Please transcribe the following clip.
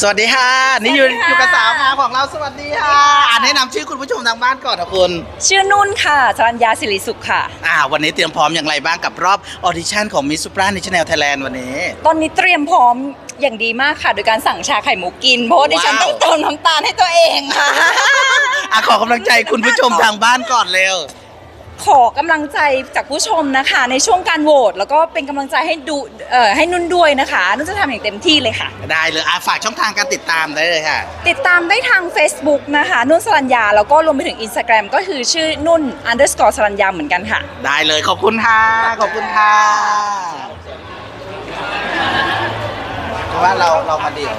สวัสดีค่ะ นี่อยู่สวัสดีค่ะ อยู่กับสาวงามของเราสวัสดีค่ะอ่านแนะนำชื่อคุณผู้ชมทางบ้านก่อนนะคุณชื่อนุ่นค่ะสรัญญาสิริสุขค่ะ อ่า วันนี้เตรียมพร้อมอย่างไรบ้างกับรอบ audition ของ Miss Supranational Thailand วันนี้ ตอนนี้เตรียมพร้อมอย่างดีมากค่ะ โดยการสั่งชาไข่มุกกิน เพราะว่าดิฉันว้าว ต้องเติมน้ำตาลให้ตัวเองค่ะ อะขอกำลังใจคุณผู้ชมทางบ้านก่อนเร็ว ขอกำลังใจจากผู้ชมนะคะ ในช่วงการโหวตแล้วก็เป็นกำลังใจให้ดูเอ่อให้นุ่นด้วยนะคะ นุ่นจะทำอย่างเต็มที่เลยค่ะ ได้เลยอะฝากช่องทางการติดตามได้เลยค่ะ ติดตามได้ทาง Facebook นะคะ นุ่นสรัญญา แล้วก็รวมไปถึง Instagram ก็คือชื่อนุ่น underscore สรัญญาเหมือนกันค่ะ ได้เลยขอบคุณค่ะขอบคุณค่ะเพราะว่าเราเรามาเดี่ยว